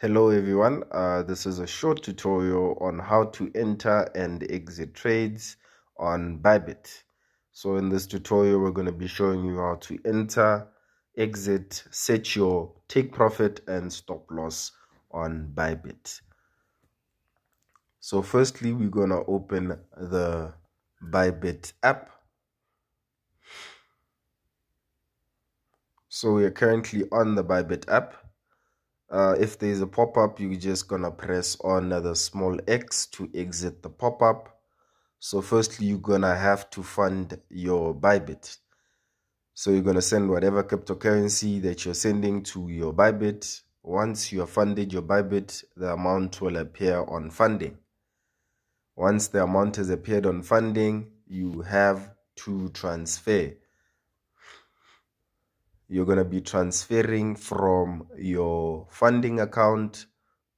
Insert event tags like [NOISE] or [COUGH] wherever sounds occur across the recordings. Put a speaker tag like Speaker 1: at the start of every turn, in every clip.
Speaker 1: Hello everyone, uh, this is a short tutorial on how to enter and exit trades on Bybit. So in this tutorial we're going to be showing you how to enter, exit, set your take profit and stop loss on Bybit. So firstly we're going to open the Bybit app. So we are currently on the Bybit app uh, if there's a pop-up you're just gonna press on the small x to exit the pop-up. So firstly you're gonna have to fund your bybit. So you're gonna send whatever cryptocurrency that you're sending to your bybit. Once you have funded your bybit the amount will appear on funding. Once the amount has appeared on funding you have to transfer you're going to be transferring from your funding account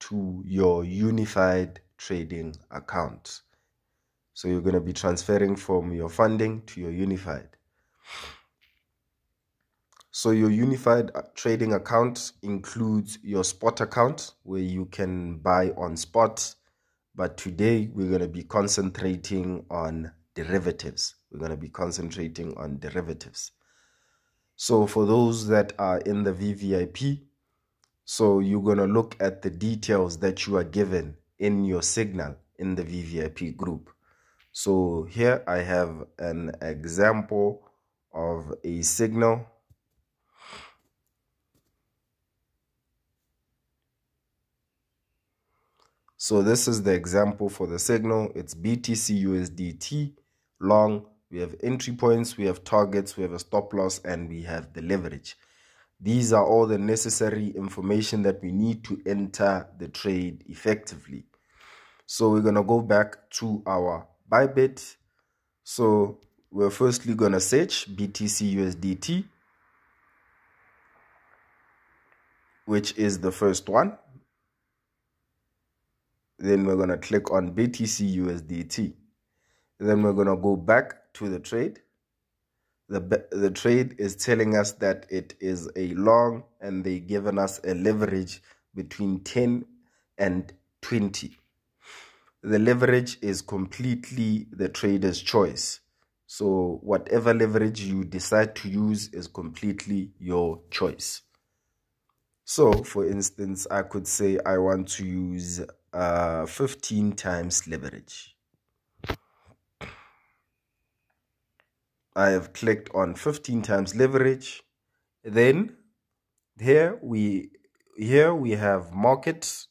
Speaker 1: to your unified trading account. So you're going to be transferring from your funding to your unified. So your unified uh, trading account includes your spot account where you can buy on spot. But today we're going to be concentrating on derivatives. We're going to be concentrating on derivatives. So for those that are in the VVIP, so you're going to look at the details that you are given in your signal in the VVIP group. So here I have an example of a signal. So this is the example for the signal. It's BTC USDT long we have entry points, we have targets, we have a stop loss, and we have the leverage. These are all the necessary information that we need to enter the trade effectively. So we're going to go back to our Bybit. So we're firstly going to search BTC USDT, which is the first one. Then we're going to click on BTC USDT. Then we're going to go back to the trade. The, the trade is telling us that it is a long and they've given us a leverage between 10 and 20. The leverage is completely the trader's choice. So whatever leverage you decide to use is completely your choice. So for instance, I could say I want to use uh, 15 times leverage. I have clicked on 15 times leverage. Then here we here we have market.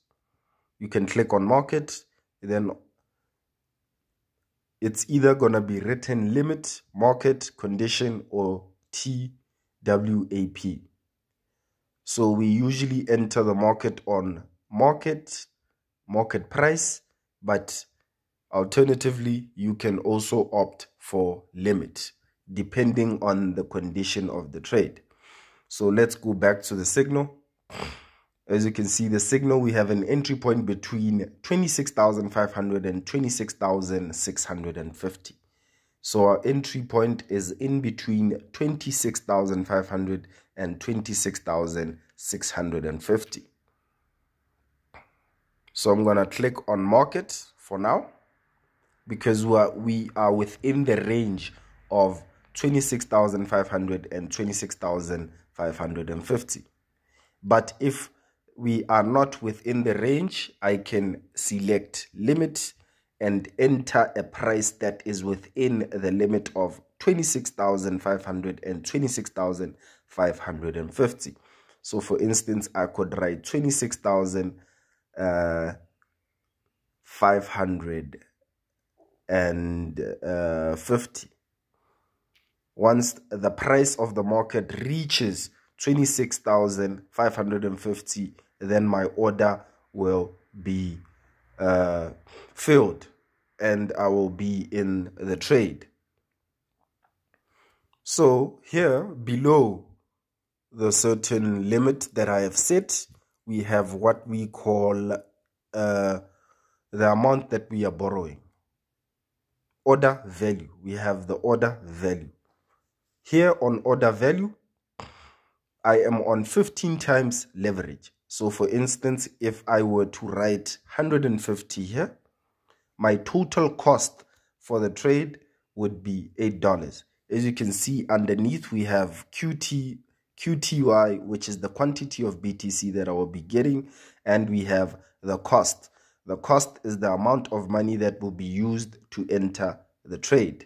Speaker 1: You can click on market. Then it's either going to be written limit, market, condition, or TWAP. So we usually enter the market on market, market price, but alternatively, you can also opt for limit depending on the condition of the trade. So let's go back to the signal. As you can see, the signal, we have an entry point between 26,500 and 26,650. So our entry point is in between 26,500 and 26,650. So I'm going to click on market for now because we are, we are within the range of 26,500 and 26,550. But if we are not within the range, I can select limit and enter a price that is within the limit of 26,500 and 26,550. So for instance, I could write 26,550 uh, once the price of the market reaches 26,550 then my order will be uh, filled and I will be in the trade. So here below the certain limit that I have set, we have what we call uh, the amount that we are borrowing. Order value. We have the order value. Here on order value, I am on 15 times leverage. So for instance, if I were to write 150 here, my total cost for the trade would be $8. As you can see underneath, we have QT, QTY, which is the quantity of BTC that I will be getting, and we have the cost. The cost is the amount of money that will be used to enter the trade.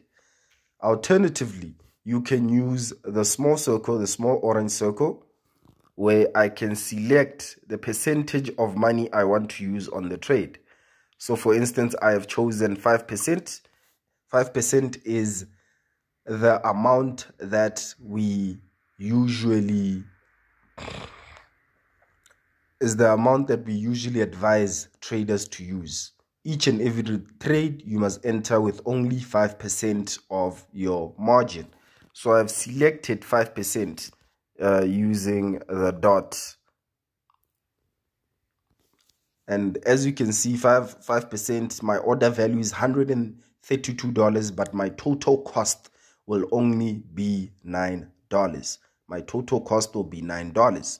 Speaker 1: Alternatively, you can use the small circle, the small orange circle, where I can select the percentage of money I want to use on the trade. So for instance, I have chosen 5%. 5% is the amount that we usually is the amount that we usually advise traders to use. Each and every trade you must enter with only 5% of your margin. So I've selected 5% uh, using the dot. And as you can see 5 5% my order value is $132 but my total cost will only be $9 my total cost will be $9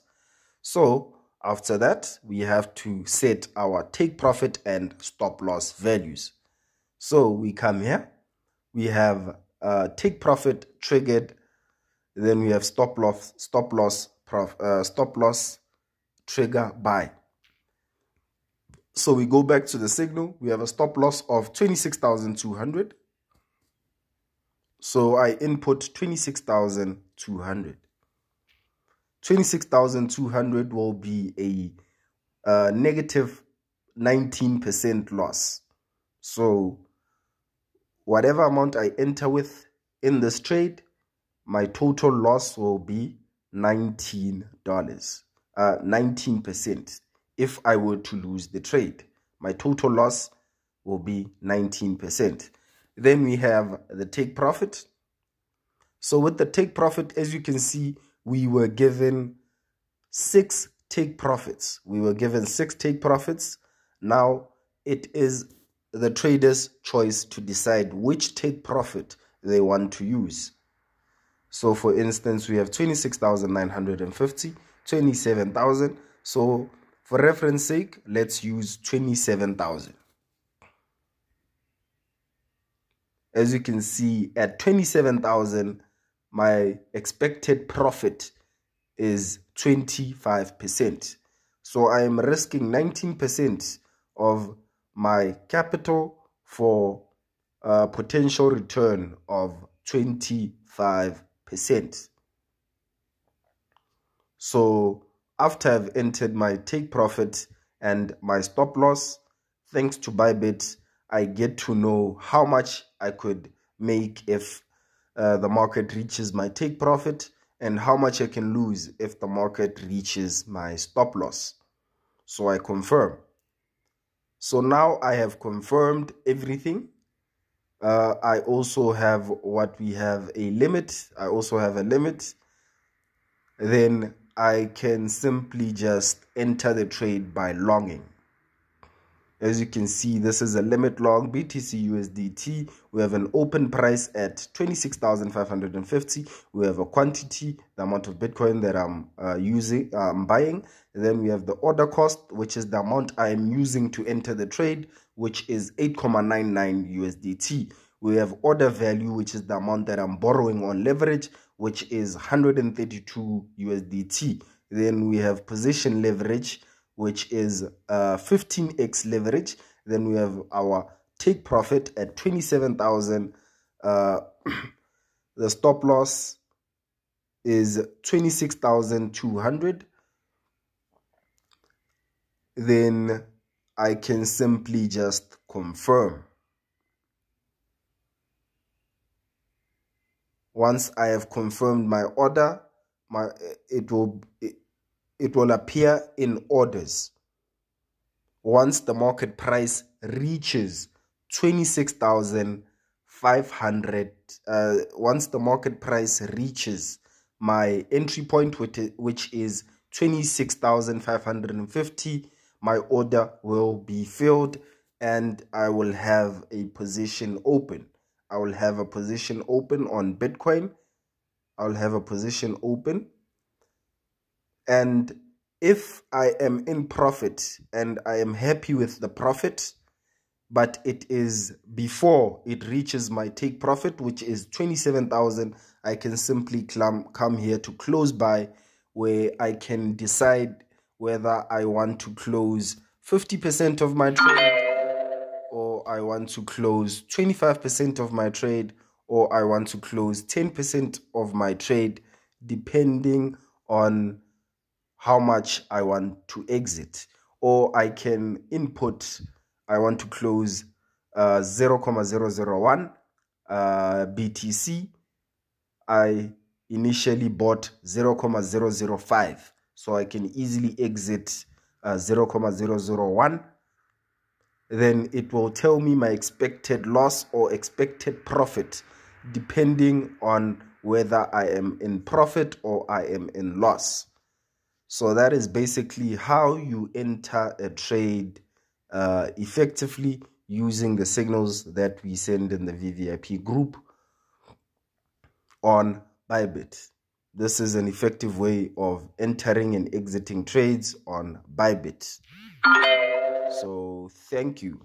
Speaker 1: so after that we have to set our take profit and stop loss values. So we come here. We have uh, take profit triggered then we have stop loss, stop loss, prof, uh, stop loss, trigger by. So we go back to the signal. We have a stop loss of 26,200. So I input 26,200. 26,200 will be a uh, negative 19% loss. So whatever amount I enter with in this trade, my total loss will be $19, uh, 19% if I were to lose the trade. My total loss will be 19%. Then we have the take profit. So with the take profit, as you can see, we were given six take profits. We were given six take profits. Now it is the trader's choice to decide which take profit they want to use. So for instance, we have 26,950, 27,000. So for reference sake, let's use 27,000. As you can see, at 27,000, my expected profit is 25%. So I am risking 19% of my capital for a potential return of 25 percent so after I've entered my take profit and my stop loss thanks to Bybit I get to know how much I could make if uh, the market reaches my take profit and how much I can lose if the market reaches my stop loss. So I confirm. So now I have confirmed everything uh, I also have what we have a limit. I also have a limit. Then I can simply just enter the trade by longing. As you can see, this is a limit long BTC USDT. We have an open price at 26,550. We have a quantity, the amount of Bitcoin that I'm uh, using, I'm buying. And then we have the order cost, which is the amount I'm using to enter the trade, which is 8.99 USDT. We have order value, which is the amount that I'm borrowing on leverage, which is 132 USDT. Then we have position leverage, which is uh, 15x leverage. Then we have our take profit at 27,000. Uh, [CLEARS THROAT] the stop loss is 26,200. Then I can simply just confirm. Once I have confirmed my order, my it will it will appear in orders. Once the market price reaches 26,500 uh, once the market price reaches my entry point which is 26,550 my order will be filled and I will have a position open. I will have a position open on Bitcoin. I'll have a position open and if I am in profit and I am happy with the profit, but it is before it reaches my take profit, which is 27,000, I can simply come, come here to close by where I can decide whether I want to close 50% of my trade or I want to close 25% of my trade or I want to close 10% of my trade depending on how much I want to exit. Or I can input, I want to close uh, 0.001 uh, BTC. I initially bought 0.005. So I can easily exit uh, 0.001 then it will tell me my expected loss or expected profit depending on whether I am in profit or I am in loss. So that is basically how you enter a trade uh, effectively using the signals that we send in the VVIP group on Bybit. This is an effective way of entering and exiting trades on Bybit. So thank you.